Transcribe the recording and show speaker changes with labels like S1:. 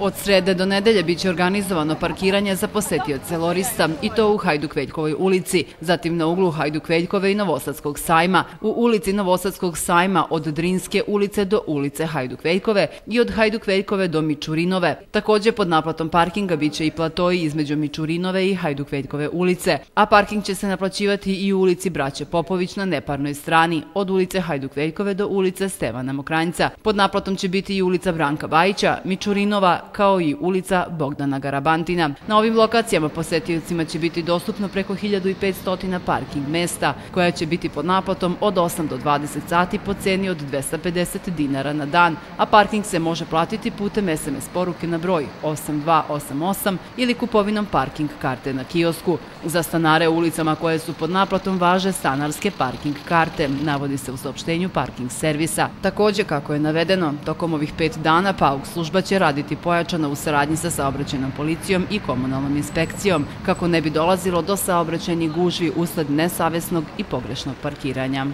S1: Od srede do nedelje biće organizovano parkiranje za posetioce Lorista i to u Hajduk Veljkovoj ulici, zatim na uglu Hajduk Veljkove i Novosadskog sajma, u ulici Novosadskog sajma od Drinske ulice do ulice Hajduk Veljkove i od Hajduk Veljkove do Mičurinove. Takođe pod naplatom parkinga biće i platoji između Mičurinove i Hajduk Veljkove ulice, a parking će se naplaćivati i u ulici Braće Popović na neparnoj strani, od ulice Hajduk Veljkove do ulice Stevana Mokranjca. Pod naplatom će biti i ulica Branka Bajića, Mičurinova, kao i ulica Bogdana Garabantina. Na ovim lokacijama posetiocima će biti dostupno preko 1500 parking mesta, koja će biti pod naplatom od 8 do 20 sati po ceni od 250 dinara na dan, a parking se može platiti putem SMS poruke na broj 8288 ili kupovinom parking karte na kiosku. Za stanare u ulicama koje su pod naplatom važe stanarske parking karte, navodi se u saopštenju parking servisa. Takođe, kako je navedeno, tokom ovih pet dana PAUK služba će raditi pojačano u saradnji sa saobraćenom policijom i komunalnom inspekcijom, kako ne bi dolazilo do saobraćajnih gužvi usled nesavesnog i pogrešnog parkiranja.